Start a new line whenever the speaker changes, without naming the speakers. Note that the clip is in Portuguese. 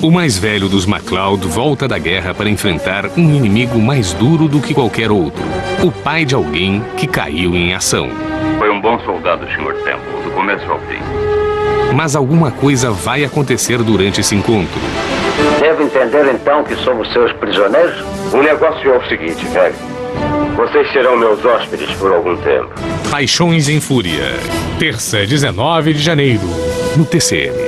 O mais velho dos MacLeod volta da guerra para enfrentar um inimigo mais duro do que qualquer outro. O pai de alguém que caiu em ação.
Foi um bom soldado, Sr. Temple, do começo ao fim.
Mas alguma coisa vai acontecer durante esse encontro.
Devo entender então que somos seus prisioneiros?
O negócio é o seguinte, velho. Vocês serão meus hóspedes por algum tempo.
Paixões em Fúria. Terça, 19 de janeiro. No TCM.